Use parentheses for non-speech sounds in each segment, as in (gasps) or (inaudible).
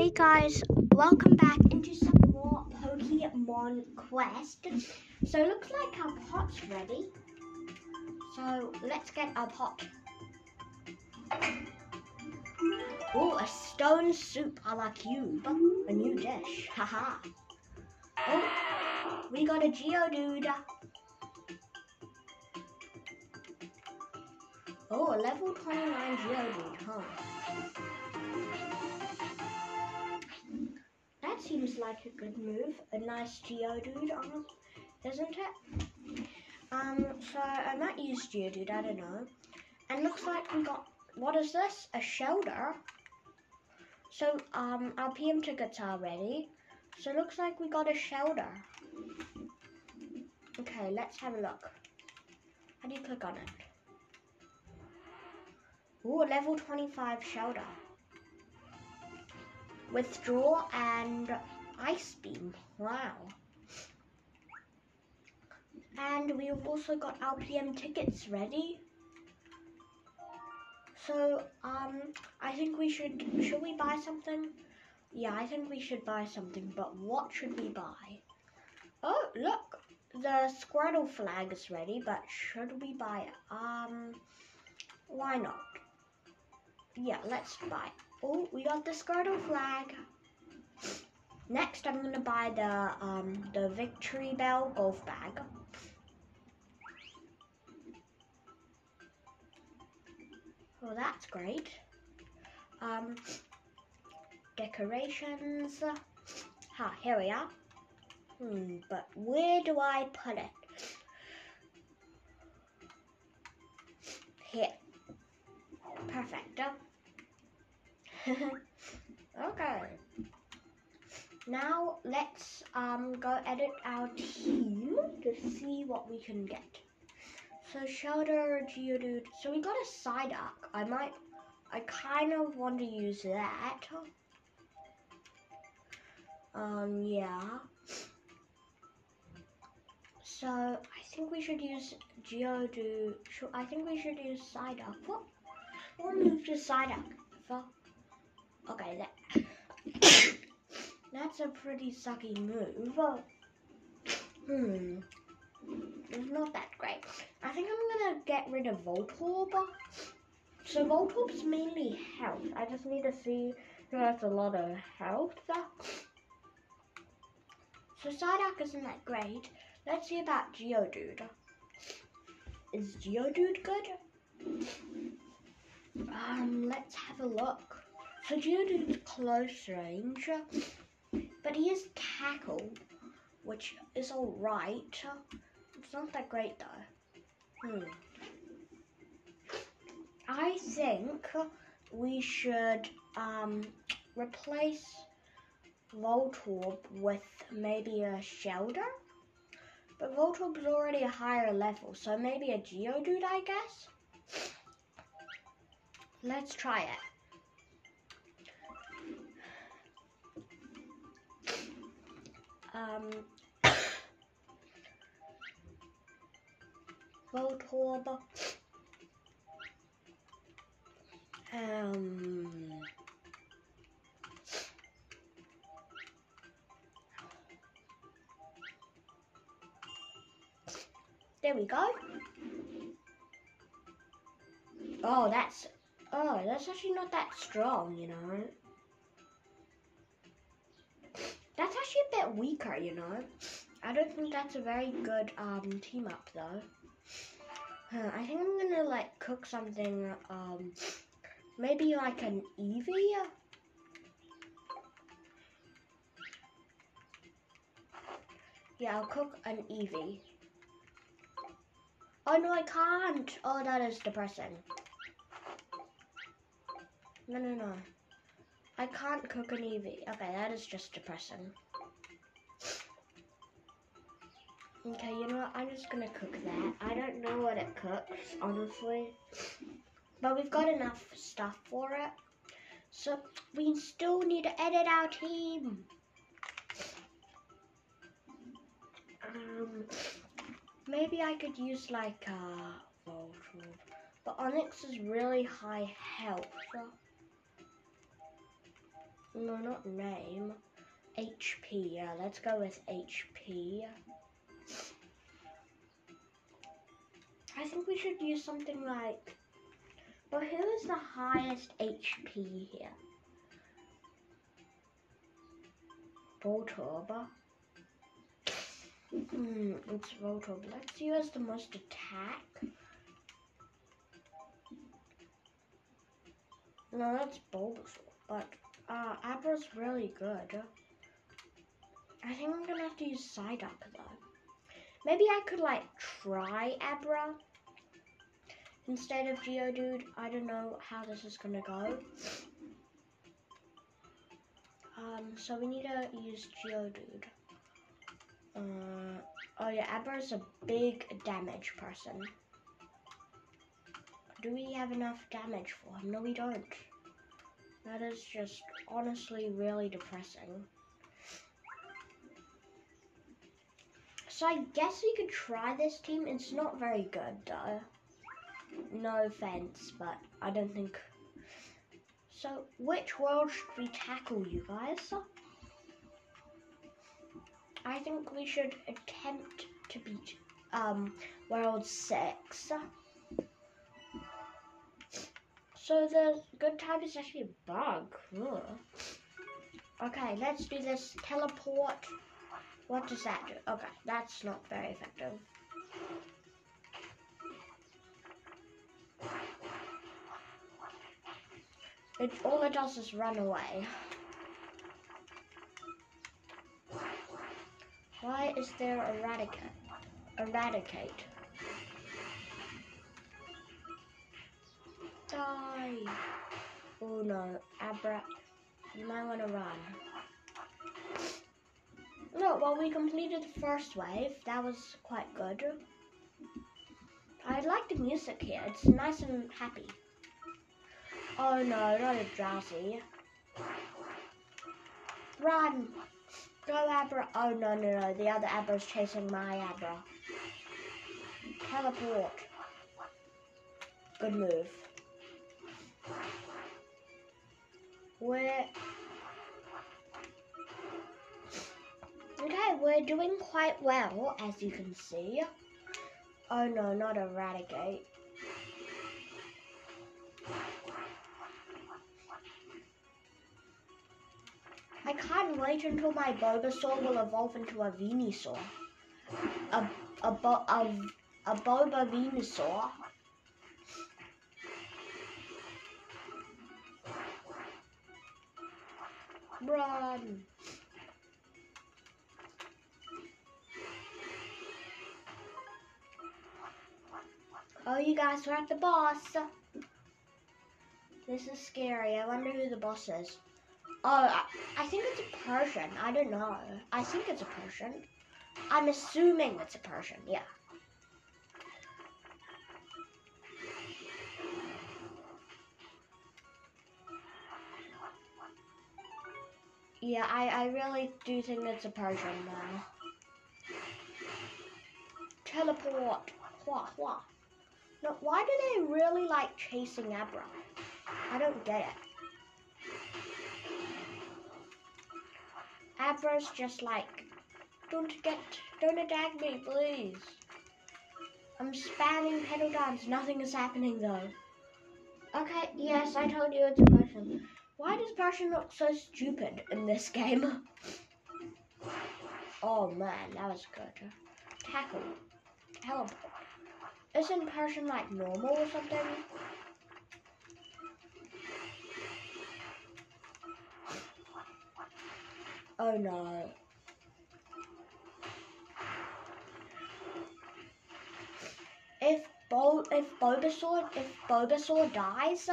Hey guys, welcome back into some more Pokemon Quest. So looks like our pot's ready. So let's get our pot. Oh, a stone soup a la cube. A new dish. Haha. oh, we got a Geodude. Oh, a level 29 Geodude, huh? Seems like a good move. A nice Geodude, um, isn't it? Um, so I might use Geodude, I don't know. And looks like we got, what is this? A Shellder. So, um, our PM tickets are ready. So looks like we got a Shellder. Okay, let's have a look. How do you click on it? Ooh, level 25 Shellder. Withdraw and Ice Beam. Wow. And we've also got our PM tickets ready. So, um, I think we should, should we buy something? Yeah, I think we should buy something, but what should we buy? Oh, look, the Squirtle flag is ready, but should we buy it? Um, why not? Yeah, let's buy it. Oh, we got the Squirtle flag. Next, I'm gonna buy the um the Victreebel golf bag. Well, that's great. Um, decorations. Ha, here we are. Hmm, but where do I put it? Here. Perfect. (laughs) okay. Now let's um go edit our team to see what we can get. So Shellder, Geodude. So we got a Psyduck. I might, I kind of want to use that. Um, yeah. So I think we should use Geodude. I think we should use Psyduck. What? We'll move to Side Psyduck. Okay, that. That's a pretty sucky move. Hmm. It's not that great. I think I'm gonna get rid of Voltorb. So Voltorb's mainly health. I just need to see who has a lot of health. So Psyduck isn't that great. Let's see about Geodude. Is Geodude good? Um, let's have a look. So Geodude's close range, but he is tackle, which is alright. It's not that great though. Hmm. I think we should um, replace Voltorb with maybe a Shellder. But Voltorb's already a higher level, so maybe a Geodude, I guess? Let's try it. Um, Voltorb. Um, there we go. Oh, that's, oh, that's actually not that strong, you know. Weaker, you know. I don't think that's a very good um, team up, though. I think I'm gonna like cook something, um, maybe like an Eevee. Yeah, I'll cook an Eevee. Oh no, I can't. Oh, that is depressing. No, no, no. I can't cook an Eevee. Okay, that is just depressing. Okay, you know what? I'm just gonna cook that. I don't know what it cooks, honestly. But we've got enough stuff for it. So we still need to edit our team. Um, maybe I could use like a Voltorb. But Onix is really high health. No, not name. HP. Yeah, let's go with HP. I think we should use something like. But who is the highest HP here? Voltorb. Hmm, it's Voltorb. Let's use the most attack. No, that's Bulbasaur. But uh, Abra's really good. I think I'm gonna have to use Psyduck though. Maybe I could like try Abra instead of Geodude. I don't know how this is gonna go. Um, so we need to use Geodude. Uh, oh yeah, Abra's a big damage person. Do we have enough damage for him? No, we don't. That is just honestly really depressing. So I guess we could try this team. It's not very good though. No offense, but I don't think... So, which world should we tackle, you guys? I think we should attempt to beat um, World 6. So the good type is actually a bug. Ugh. Okay, let's do this teleport. What does that do? Okay, that's not very effective. It all it does is run away. Why is there eradicate? Eradicate. Die. Oh no, Abra, you might want to run. Well we completed the first wave. That was quite good. I like the music here. It's nice and happy. Oh no, not a Drowzee. Run! Go Abra. Oh no, no, no. The other Abra's chasing my Abra. Teleport. Good move. We're... Okay, we're doing quite well, as you can see. Oh no, not eradicate. I can't wait until my Bulbasaur will evolve into a Venusaur. A, a, a, a Boba Venusaur. Run! Oh, you guys are at the boss. This is scary. I wonder who the boss is. Oh, I, I think it's a Persian. I don't know. I think it's a Persian. I'm assuming it's a Persian, yeah. Yeah, I, I really do think it's a Persian now. Teleport. Wah, wah. No, why do they really like chasing Abra? I don't get it. Abra's just like, don't get, don't attack me, please. I'm spamming petal dance. Nothing is happening though. Okay, yes, I told you it's Persian. Why does Persian look so stupid in this game? (laughs) oh man, that was good. Tackle. Teleport. Isn't Persian like normal or something? Oh no. If Bo if Bulbasaur if Bulbasaur dies,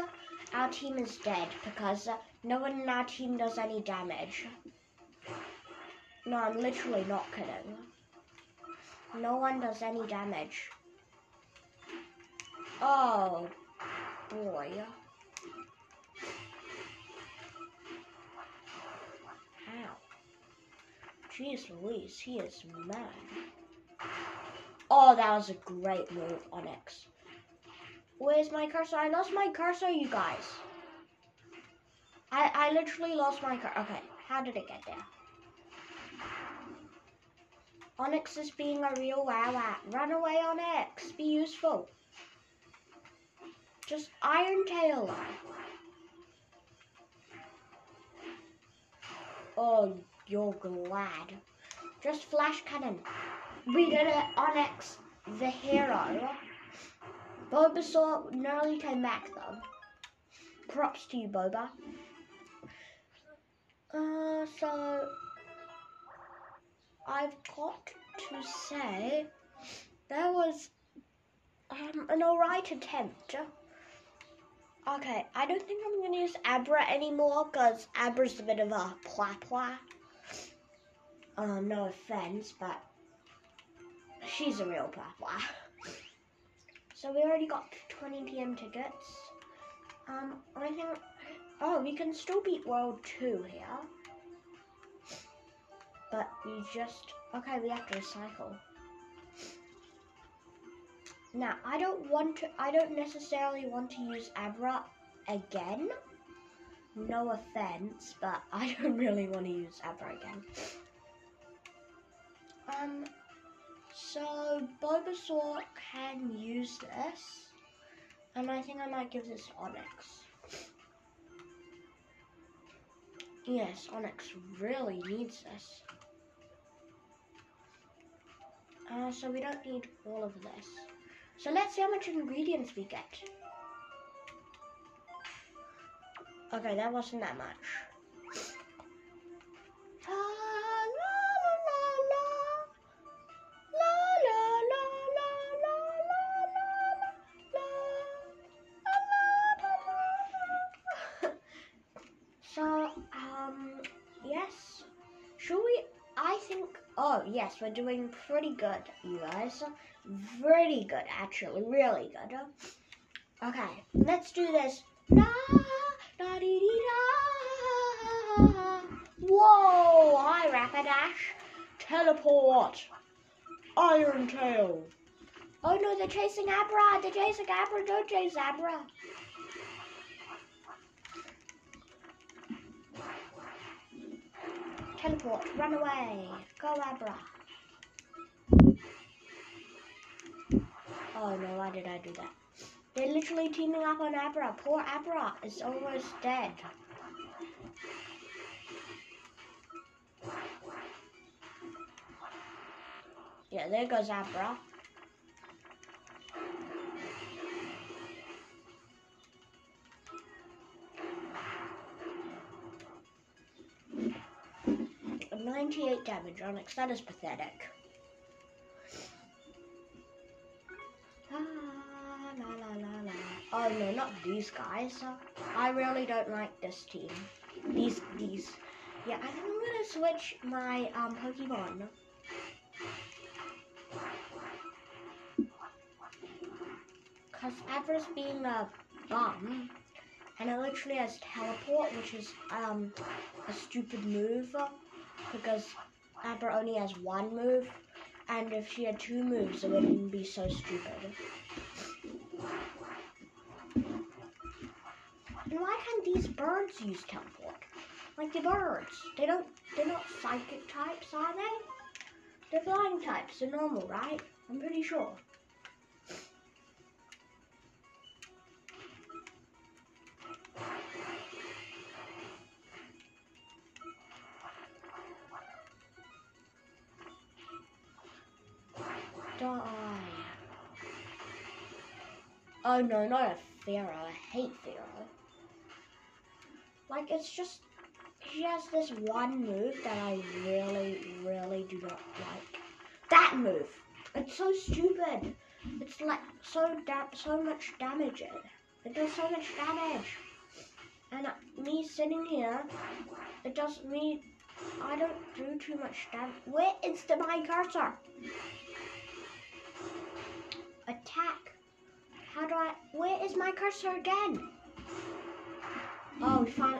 our team is dead because no one in our team does any damage. No, I'm literally not kidding. No one does any damage. Oh, boy. Ow. Jeez Louise, he is mad. Oh, that was a great move, Onix. Where's my cursor? I lost my cursor, you guys. I, I literally lost my car. Okay, how did it get there? Onix is being a real wow wow. Run away, Onix. Be useful. Just Iron Tail. Oh, you're glad. Just Flash Cannon. We did it, Onix, the hero. Bulbasaur nearly came back though. Props to you, Boba. Uh, so I've got to say there was um, an alright attempt. Okay, I don't think I'm gonna use Abra anymore because Abra's a bit of a pla pla. Um, no offense, but she's a real pla pla. (laughs) So we already got 20 PM tickets. Um, I think, oh, we can still beat World 2 here. But we just, okay, we have to recycle. Now, I don't want to, I don't necessarily want to use Abra again. No offense, but (laughs) I don't really want to use Abra again. Um, so Bulbasaur can use this, and I think I might give this Onix. Yes, Onix really needs this. Uh, so we don't need all of this. So let's see how much ingredients we get. Okay, that wasn't that much. We're doing pretty good, you guys. Pretty good, actually, really good. Okay, let's do this. Whoa! Hi, Rapidash. Teleport. Iron Tail. Oh no, they're chasing Abra. They're chasing Abra. Don't chase Abra. Teleport. Run away. Go, Abra. Oh no, why did I do that? They're literally teaming up on Abra. Poor Abra is almost dead. Yeah, there goes Abra. Ninety-eight damage, Onix. That is pathetic. No, not these guys. I really don't like this team. These, these. Yeah, I think I'm gonna switch my um Pokemon. Cause Abra's being a bum, and it literally has teleport, which is um a stupid move because Abra only has one move, and if she had two moves, it wouldn't be so stupid. Birds use teleport? Like the birds, they don't. They're not psychic types, are they? They're flying types. They're normal, right? I'm pretty sure. Die. Oh no, not a Fearow. I hate Fearow. Like, it's just. She has this one move that I really, really do not like. That move! It's so stupid. It's like so da- so much damage. It. does so much damage. And uh, me sitting here, it does me. I don't do too much damage. Where is the my cursor? Attack. How do I? Where is my cursor again? Oh, we found.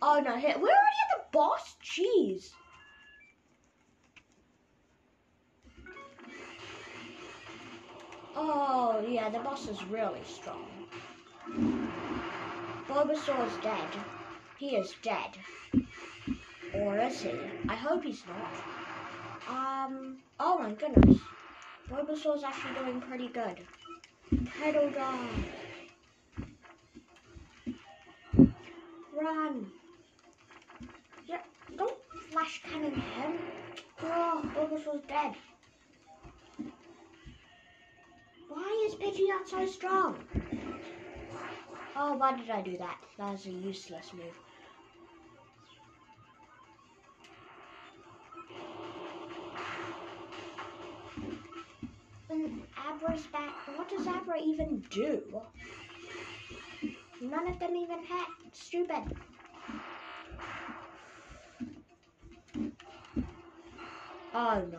Oh no, here we're already at the boss. Jeez. Oh yeah, the boss is really strong. Bulbasaur's dead. He is dead. Or is he? I hope he's not. Um, oh my goodness. Bulbasaur's actually doing pretty good. Pedal drive. Run. Yeah, don't flash cannon him. Oh, Bulbasaur's dead. Why is Pidgeot so strong? Oh, why did I do that? That was a useless move. And Abra's back. What does Abra even do? None of them even hit. Stupid. Oh no.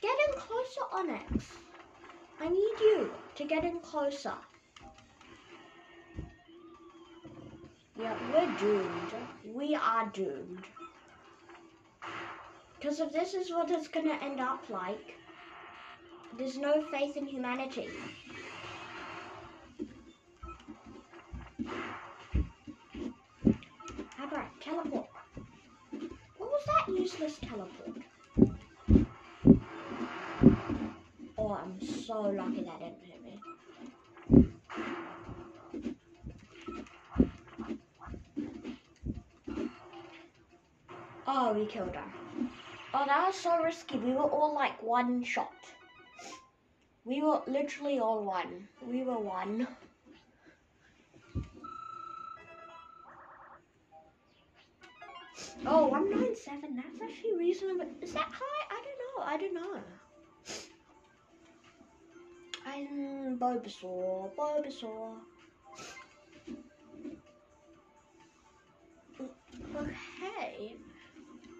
Get in closer, Onix. I need you to get in closer. Yeah, we're doomed. We are doomed. Because if this is what it's gonna end up like, there's no faith in humanity. Abra, teleport. What was that useless teleport? Oh, I'm so lucky that didn't hit me. Oh, we killed her. Oh, that was so risky. We were all like one shot. We were literally all one. We were one. Oh, 197. That's actually reasonable. Is that high? I don't know. I don't know. I'm Bulbasaur. Bulbasaur. Okay.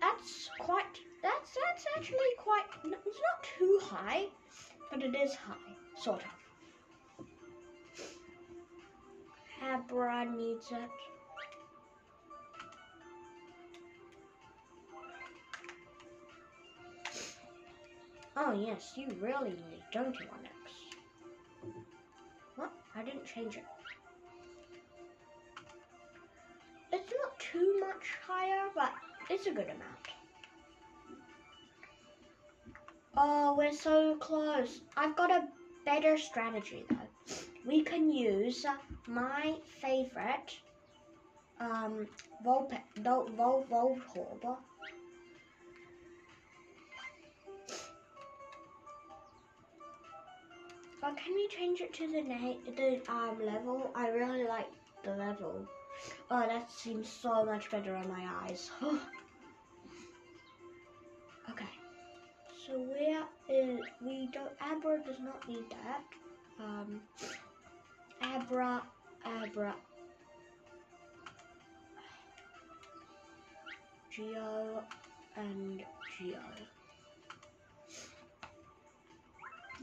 That's quite, that's, that's actually quite, it's not too high, but it is high, sort of. Abra needs it. Oh yes, you really need, don't you, Onix? What? I didn't change it. It's not too much higher, but it's a good amount. Oh, we're so close. I've got a better strategy though. We can use my favorite um Volpe Vol Vol Voltorb. But can we change it to the na- the um level? I really like the level. Oh, that seems so much better on my eyes. (gasps) So where is we don't Abra does not need that. Um Abra Abra Geo and Geo.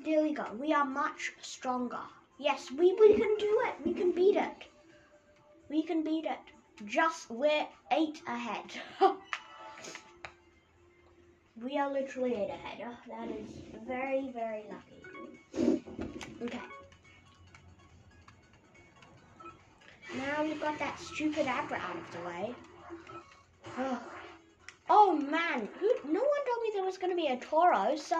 There we go. We are much stronger. Yes, we, we can do it. We can beat it. We can beat it. Just we're eight ahead. (laughs) we are literally eight ahead. That is very, very lucky. Okay. Now we've got that stupid Abra out of the way. Oh, oh man, Who, no one told me there was going to be a Tauros.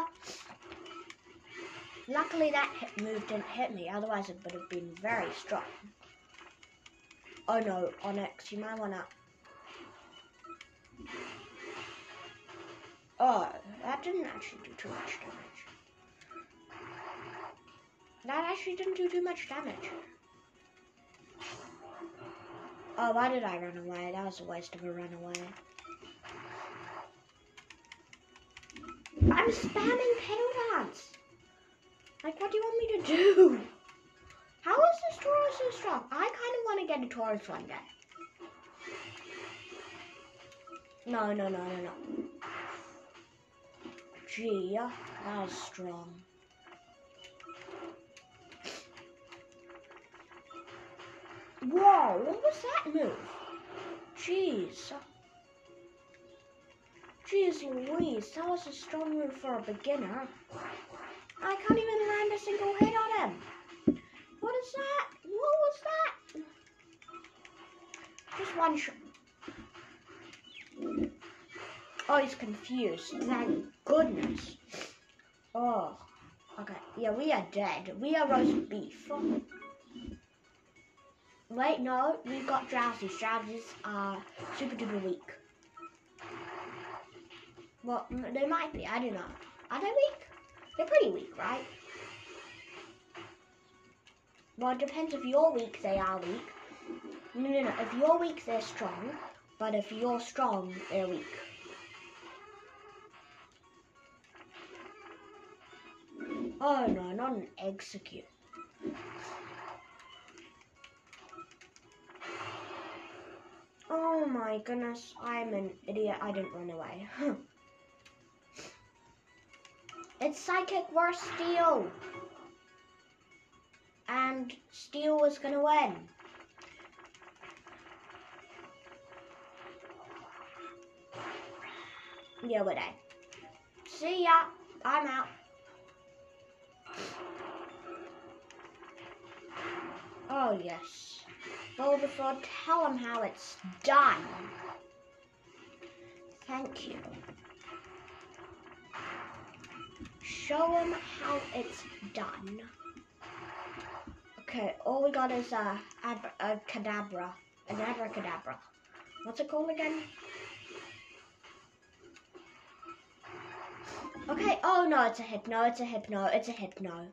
Luckily that hit move didn't hit me, otherwise it would have been very strong. Oh no, Onix, you might wanna... Oh, that didn't actually do too much damage. That actually didn't do too much damage. Oh, why did I run away? That was a waste of a runaway. I'm spamming petal dance! Like, what do you want me to do? How is this Tauros so strong? I kind of want to get a Tauros one day. No, no, no, no, no. Gee, that was strong. Whoa, what was that move? Jeez. Jeez Louise, that was a strong move for a beginner. I can't even land a single hit on him. What is that? What was that? Just one shot. Oh, he's confused. Thank goodness. Oh. Okay. Yeah, we are dead. We are roast beef. Wait, no. We've got Drowzees. Drowzees are super duper weak. Well, they might be. I don't know. Are they weak? They're pretty weak, right? Well, it depends if you're weak, they are weak. No, no, no. If you're weak, they're strong. But if you're strong, they're weak. Oh no, not an execute. Oh my goodness, I'm an idiot. I didn't run away. it's psychic versus steel. And steel was gonna win. Yeah, we're dead. See ya. I'm out. Oh, yes. Bulbasaur, tell him how it's done. Thank you. Show him how it's done. Okay, all we got is a, a, a Kadabra. An abracadabra. What's it called again? Okay, oh no, it's a hypno, it's a hypno, it's a hypno.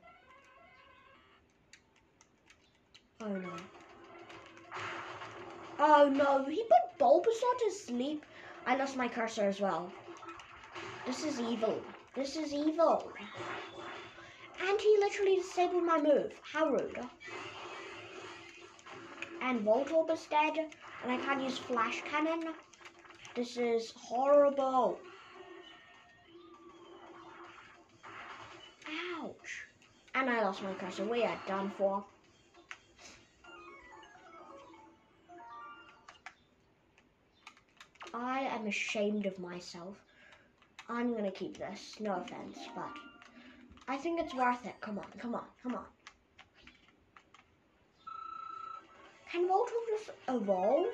Oh no. Oh no, he put Bulbasaur to sleep. I lost my cursor as well. This is evil. This is evil. And he literally disabled my move. How rude. And Voltorb is dead. And I can't use Flash Cannon. This is horrible. Ouch. And I lost my cursor. We are done for. I am ashamed of myself. I'm gonna keep this, no offense, but I think it's worth it. Come on, come on, come on. Can Voltorb just evolve?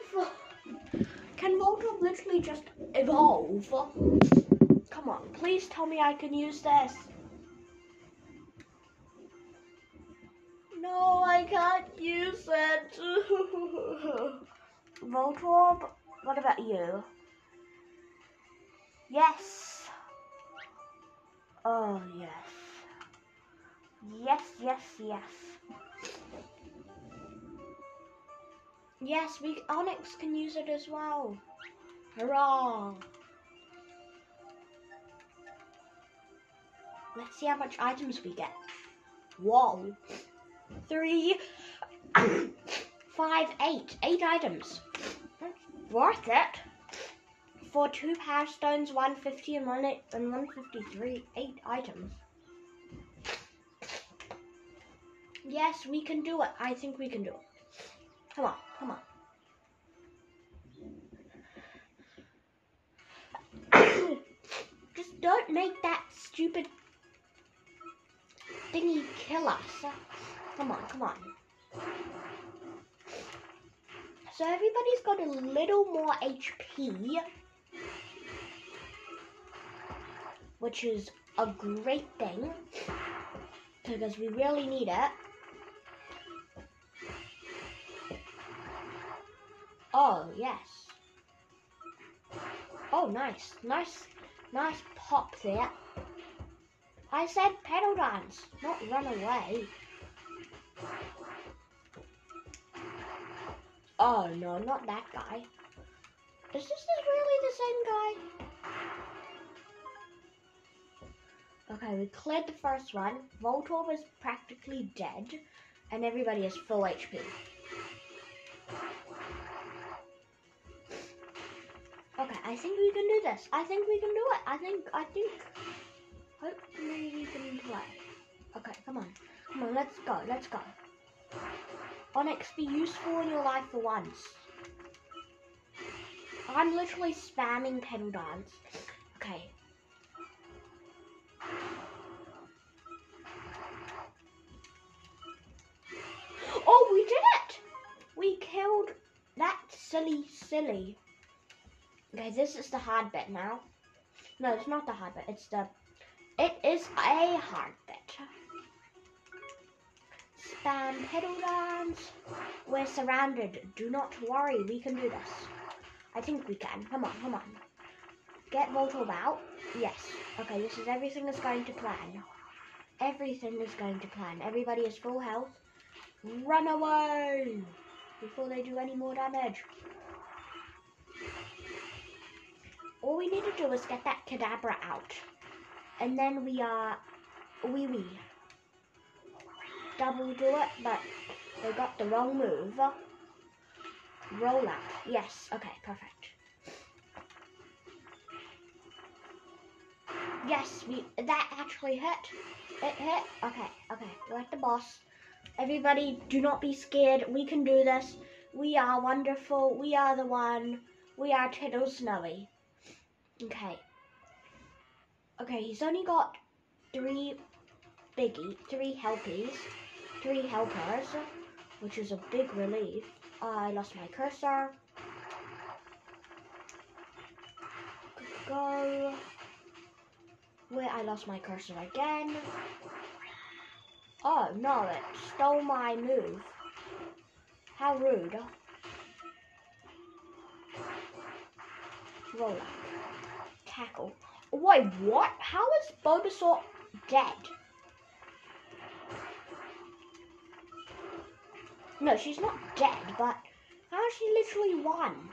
Can Voltorb literally just evolve? Come on, please tell me I can use this. No, I can't use it. Voltorb, what about you? Yes. Oh, yes. Yes, yes, yes. Yes, we Onix can use it as well. Hurrah! Let's see how much items we get. Whoa. Three, five, eight. Eight items. That's worth it. For two power stones, 150 and, one, and 153. Eight items. Yes, we can do it. I think we can do it. Come on, come on. (coughs) Just don't make that stupid thingy kill us. Come on, come on. So everybody's got a little more HP, which is a great thing because we really need it. Oh, yes. Oh, nice. Nice, nice pop there. I said petal dance, not run away. Oh, no, not that guy. Is this really the same guy? Okay, we cleared the first one. Voltorb is practically dead, and everybody is full HP. Okay, I think we can do this. I think we can do it. I think, I think, hopefully we can play. Okay, come on. Come on, let's go, let's go. Onix, be useful in your life for once. I'm literally spamming petal dance. Okay. Oh, we did it! We killed that silly, silly. Okay, this is the hard bit now. No, it's not the hard bit. It's the... It is a hard bit. Petal dance. We're surrounded. Do not worry. We can do this. I think we can. Come on, come on. Get Voltorb out. Yes. Okay, this is everything is going to plan. Everything is going to plan. Everybody is full health. Run away before they do any more damage. All we need to do is get that Kadabra out. And then we are wee wee. Double do it, but they got the wrong move. Roll up. Yes, okay, perfect. Yes, we that actually hit. It hit. Okay, okay. We're at the boss. Everybody, do not be scared. We can do this. We are wonderful. We are the one. We are Tittle Snowy. Okay. Okay, he's only got three biggie, three helpies, three helpers, which is a big relief. I lost my cursor. Go. Where I lost my cursor again. Oh, no, it stole my move. How rude. Roll up. Tackle. Wait, what? How is Bulbasaur dead? No, she's not dead, but how she literally won.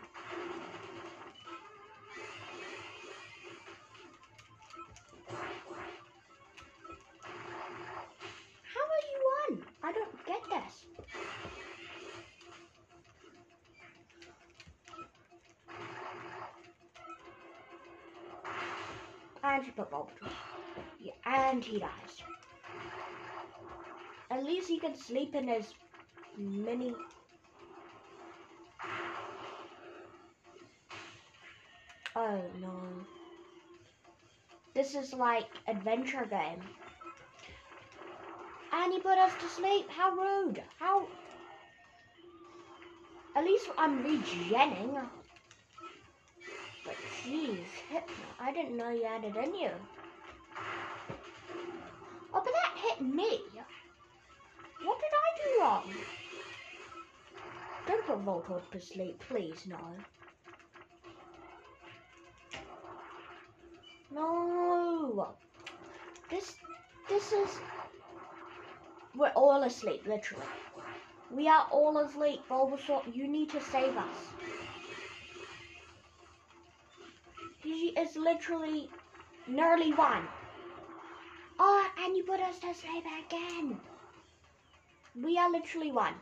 How are you won? I don't get this. And she put Bulbasaur. Yeah, and he dies. At least he can sleep in his mini. Oh no. This is like adventure game. And he put us to sleep. How rude. How... At least I'm regenning. But jeez, I didn't know you had it in you. Oh, but that hit me. What did I do wrong? Don't put Voltorb to sleep, please, no. No. This, this is we're all asleep, literally. We are all asleep, Bulbasaur. You need to save us. He is literally nearly one. Oh, and you put us to sleep again. We are literally one.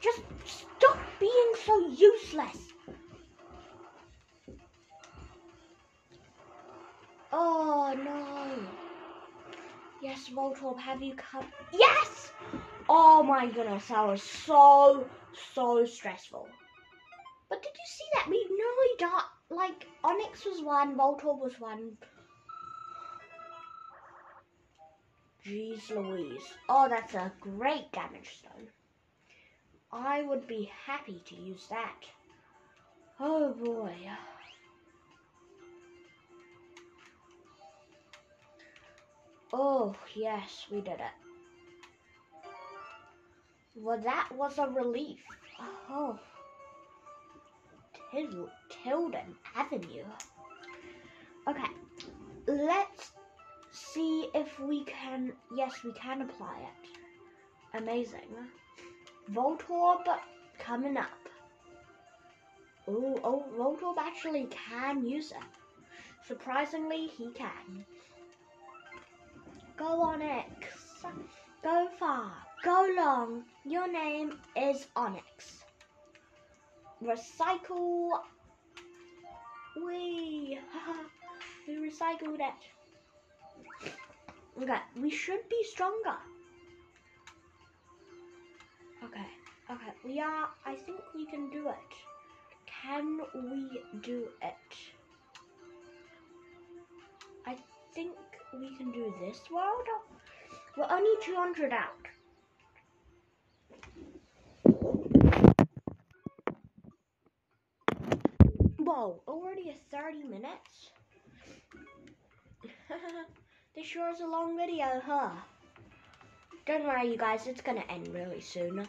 Just stop being so useless. Oh no. Yes, Voltorb, have you come? Yes! Oh my goodness, that was so, so stressful. But did you see that? We nearly got, like, Onix was one, Voltorb was one. Jeez Louise. Oh, that's a great damage stone. I would be happy to use that. Oh boy. Oh, yes, we did it. Well, that was a relief. Oh. Til Tilden Avenue. Okay, let's see if we can, yes, we can apply it. Amazing. Voltorb coming up. Oh, oh, Voltorb actually can use it. Surprisingly, he can. Go Onix. Go far. Go long. Your name is Onix. Recycle. We. we recycled it. Okay, we should be stronger. Okay, okay, we are, I think we can do it. Can we do it? I think we can do this world. We're only 200 out. Whoa, already a 30 minutes? (laughs) this sure is a long video, huh? Don't worry, you guys, it's gonna end really soon.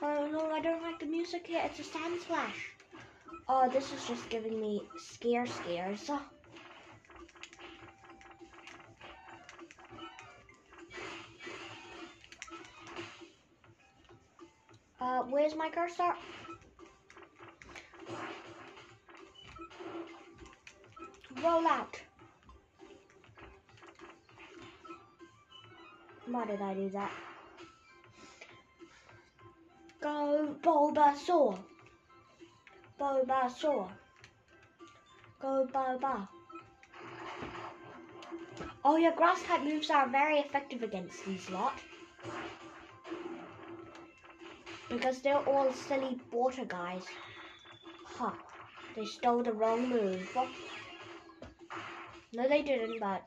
Oh no, I don't like the music here. It's a sand splash. Oh, this is just giving me scare scares. Uh, where's my cursor? Roll out. Why did I do that? Go Bulbasaur. Bulbasaur. Go Bulba. Oh your grass type moves are very effective against these lot. Because they're all silly water guys. Huh. They stole the wrong move. No, they didn't, but...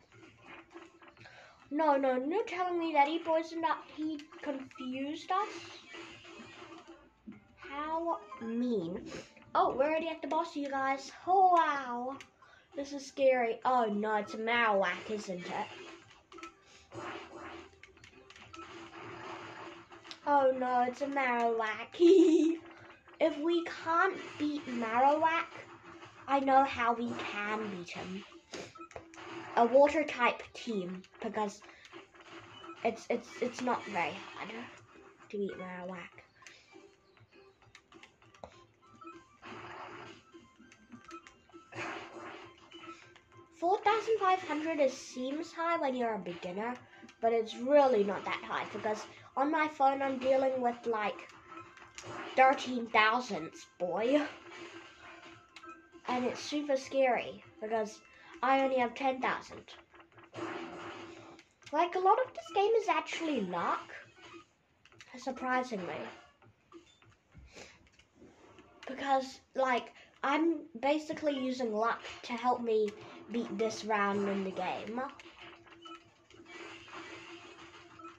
No, no, you're telling me that he poisoned us, he confused us? How mean. Oh, we're already at the boss, you guys. Wow. This is scary. Oh, no, it's a Marowak, isn't it? Oh, no, it's a Marowak. (laughs) if we can't beat Marowak, I know how we can beat him. A water type team, because it's it's it's not very hard to beat Marowak. 4,500 is seems high when you're a beginner, but it's really not that high because on my phone I'm dealing with like 13,000, boy. And it's super scary because I only have 10,000. Like a lot of this game is actually luck, surprisingly. Because like I'm basically using luck to help me beat this round in the game.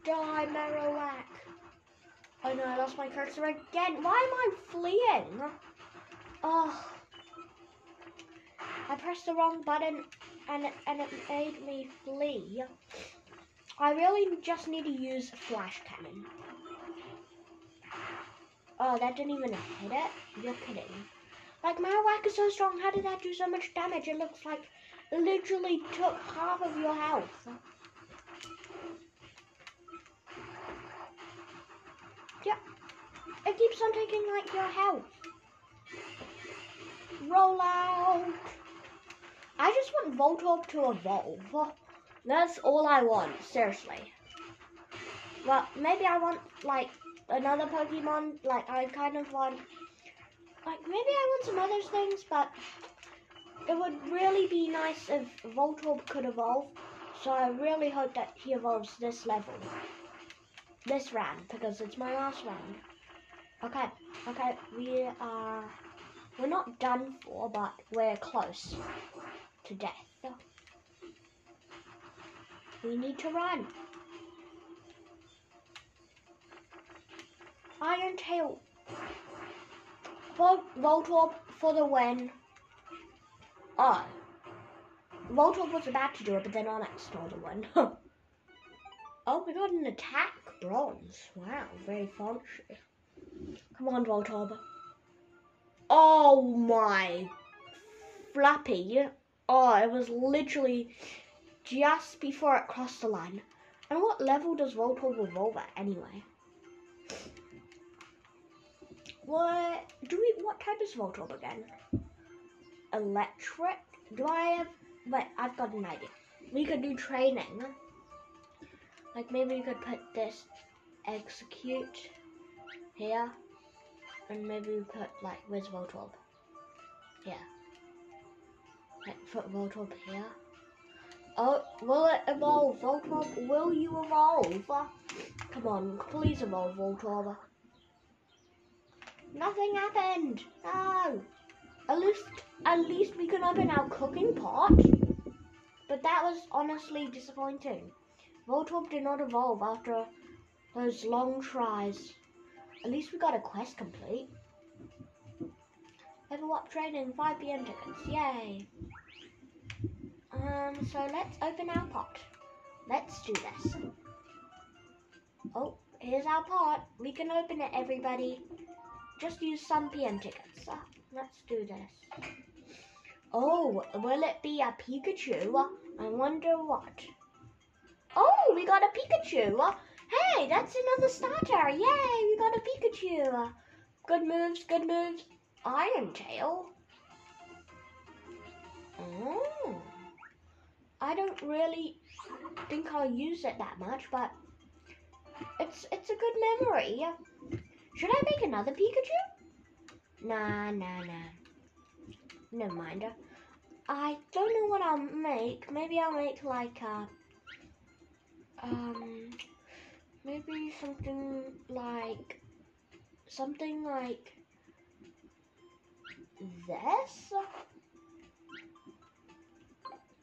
Die, Marowak! Oh no, I lost my cursor again. Why am I fleeing? Oh. I pressed the wrong button and and it made me flee. I really just need to use flash cannon. Oh, that didn't even hit it? You're kidding. Like, Marowak is so strong, how did that do so much damage? It looks like it literally took half of your health. Yeah, it keeps on taking like your health. Roll out. I just want Voltorb to evolve. That's all I want, seriously. Well, maybe I want like another Pokemon. Like I kind of want, like maybe I want some other things, but it would really be nice if Voltorb could evolve. So I really hope that he evolves this level. This round, because it's my last round. Okay, okay, we are... We're not done for, but we're close to death. We need to run. Iron Tail. Vol Voltorb for the win. Ah. Oh. Voltorb was about to do it, but then Onix stole the one. (laughs) oh, we got an attack bronze. Wow, very fancy. Come on, Voltorb. Oh my flappy. Oh, it was literally just before it crossed the line. And what level does Voltorb evolve at anyway? What do we what type is Voltorb again? electric. Do I have, but I've got an idea. We could do training. Like maybe we could put this execute here. And maybe we put like, where's Voltorb? Here. Like put Voltorb here. Oh, will it evolve? Voltorb, will you evolve? Come on, please evolve, Voltorb. Nothing happened. No. At least, at least we can open our cooking pot. But that was honestly disappointing. Voltorb did not evolve after those long tries. At least we got a quest complete. Up training, 5 PM tickets, yay! Um, so let's open our pot. Let's do this. Oh, here's our pot. We can open it, everybody. Just use some PM tickets. Uh, let's do this. Oh, will it be a Pikachu? I wonder what. Oh, we got a Pikachu. Hey, that's another starter. Yay, we got a Pikachu. Good moves, good moves. Iron Tail. Oh. I don't really think I'll use it that much, but it's it's a good memory. Should I make another Pikachu? Nah, nah, nah. Never mind. I don't know what I'll make. Maybe I'll make like a um maybe something like something like this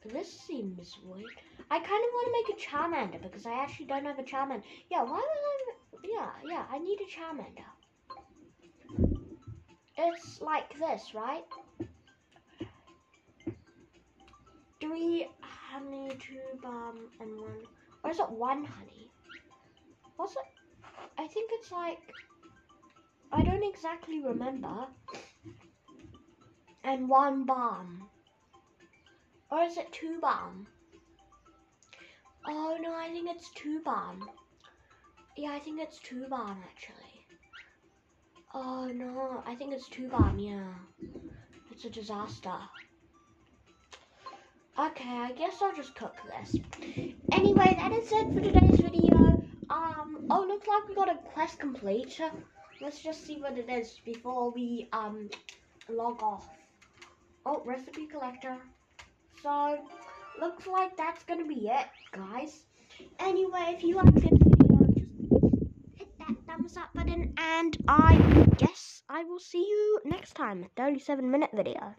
this seems weird I kind of want to make a Charmander because I actually don't have a Charmander yeah why would I yeah yeah I need a Charmander it's like this right three honey two balm and one or is it one honey What's it? I think it's like I don't exactly remember. And one balm. Or is it two balm? Oh no, I think it's two balm. Yeah, I think it's two balm actually. Oh no, I think it's two bomb, yeah. It's a disaster. Okay, I guess I'll just cook this. Anyway, that is it for today's video. Um, oh, looks like we got a quest complete. Let's just see what it is before we, um, log off. Oh, recipe collector. So, looks like that's gonna be it, guys. Anyway, if you liked this video, just hit that thumbs up button, and I guess I will see you next time. 37 minute video.